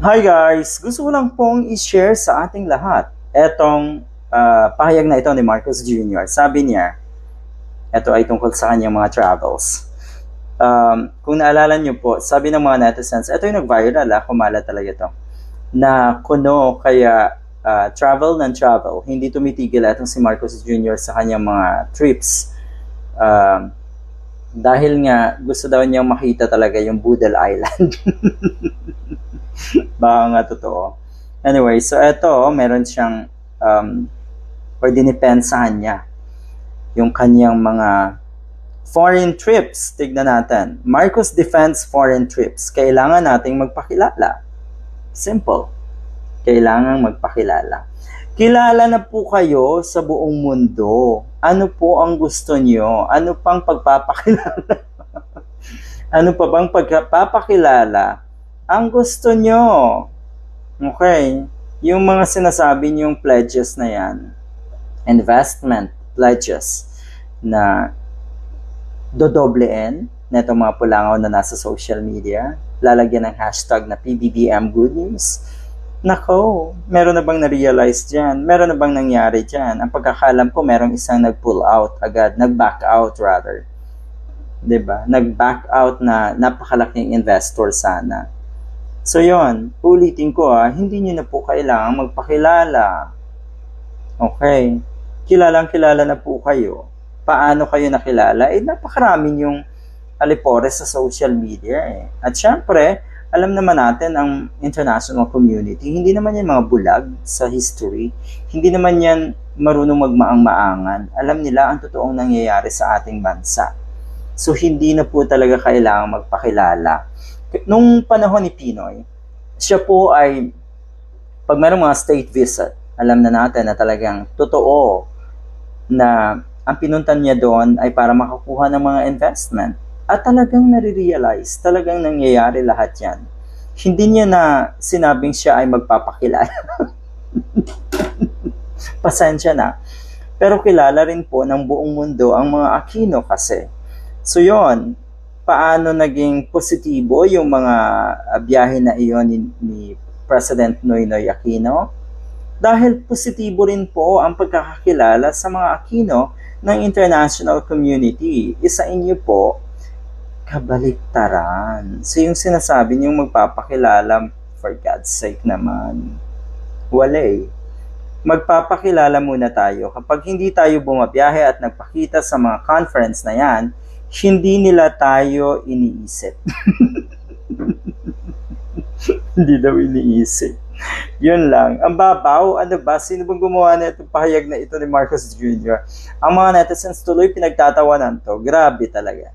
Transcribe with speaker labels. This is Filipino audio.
Speaker 1: Hi guys! Gusto ko lang pong i-share sa ating lahat etong uh, pahayag na ito ni Marcos Jr. Sabi niya, ito ay tungkol sa kanyang mga travels. Um, kung naalala niyo po, sabi ng mga netizens, ito yung nag-viral, ah, kumala talaga ito, na kuno kaya uh, travel ng travel, hindi tumitigil itong si Marcos Jr. sa kanyang mga trips. Um, dahil nga gusto daw niyang makita talaga yung Boodle Island. Baka nga totoo. Anyway, so eto, meron siyang um, or dinipensahan niya yung kanyang mga foreign trips. Tignan natin. Marcos defends foreign trips. Kailangan nating magpakilala. Simple. Kailangan magpakilala. Kilala na po kayo sa buong mundo. Ano po ang gusto niyo? Ano pang pagpapakilala? ano pa bang pagpapakilala ang gusto nyo. Okay? Yung mga sinasabi niyong pledges na yan, investment pledges na dodoblein na itong mga pulangaw na nasa social media, lalagyan ng hashtag na PBBM Good News. Nako, meron na bang na-realize dyan? Meron na bang nangyari dyan? Ang pagkakalam ko, merong isang nag-pull out agad, nag-back out rather. ba? Nag-back out na napakalaking investor sana. So yon, ulitin ko ah, hindi niyo na po kailangan magpakilala. Okay? Kilalang kilala na po kayo. Paano kayo nakilala? Eh, napakarami yung alipores sa social media eh. At syempre, alam naman natin ang international community, hindi naman yan mga bulag sa history. Hindi naman yan marunong magmaang-maangan. Alam nila ang totoong nangyayari sa ating bansa. So, hindi na po talaga kailangan magpakilala nung panahon ni Pinoy, siya po ay, pag mayroong mga state visit, alam na natin na talagang totoo na ang pinuntan niya doon ay para makakuha ng mga investment. At talagang nare-realize, talagang nangyayari lahat yan. Hindi niya na sinabing siya ay magpapakilala. Pasensya na. Pero kilala rin po ng buong mundo ang mga Aquino kasi. So yon paano naging positibo yung mga uh, biyahe na iyon ni, ni President Noynoy Aquino? Dahil positibo rin po ang pagkakakilala sa mga Aquino ng international community. Isa inyo po, kabaliktaran. So yung sinasabi niyong magpapakilala, for God's sake naman, wale. Magpapakilala muna tayo. Kapag hindi tayo bumabiyahe at nagpakita sa mga conference na yan, hindi nila tayo iniisip. hindi daw iniisip. Yun lang. Ang babaw, ano ba? Sino bang gumawa na itong pahayag na ito ni Marcos Jr.? Ang mga netizens tuloy pinagtatawanan to. Grabe talaga.